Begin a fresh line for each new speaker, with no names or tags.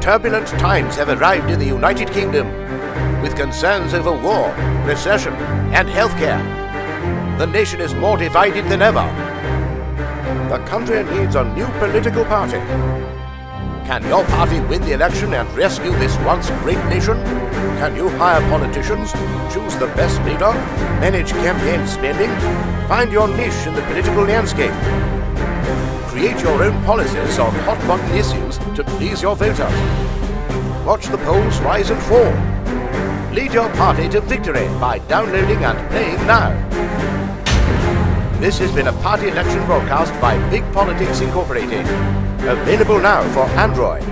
Turbulent times have arrived in the United Kingdom, with concerns over war, recession, and healthcare. The nation is more divided than ever. The country needs a new political party. Can your party win the election and rescue this once great nation? Can you hire politicians, choose the best leader, manage campaign spending, find your niche in the political landscape? Create your own policies on hot button issues to please your voters. Watch the polls rise and fall. Lead your party to victory by downloading and playing now. This has been a party election broadcast by Big Politics Incorporated. Available now for Android.